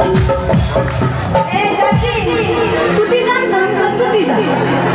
えー、写真、好きだったん、きだ。